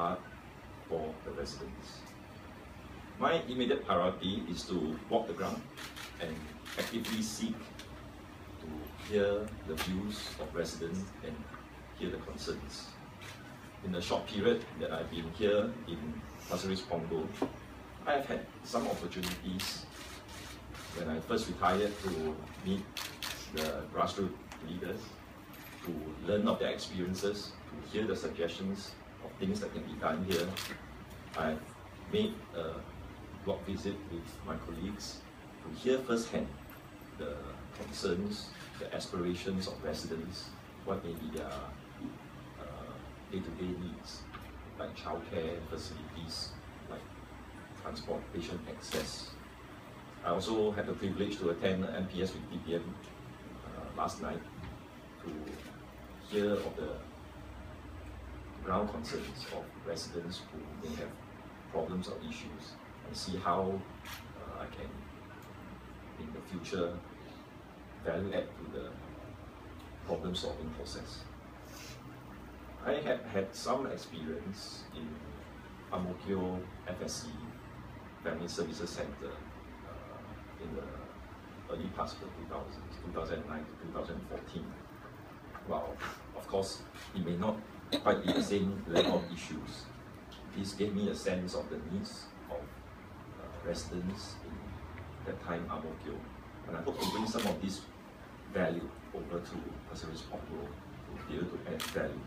hard for the residents. My immediate priority is to walk the ground and actively seek to hear the views of residents and hear the concerns. In the short period that I've been here in Pasir Ris Punggol, I have had some opportunities when I first retired to meet the grassroots leaders, to learn of their experiences, to hear the suggestions of things that can be done here. I've made a block visit with my colleagues to hear firsthand the concerns, the aspirations of residents, what may be their uh, day-to-day needs, like childcare facilities, like transportation access. I also had the privilege to attend MPS with DPM uh, last night to hear of the ground concerns of residents who may have problems or issues and see how uh, I can, in the future, value add to the problem solving process. I have had some experience in Ang Mo Kio FSC Family Services Center uh, in the early the 2000s, 2009 to 2014. Well, of course, it may not quite be the same level of issues. This gave me a sense of the needs of uh, residents in that time Ang. And I hope to bring some of this value over to Pasir Ris Punggol to be able to add value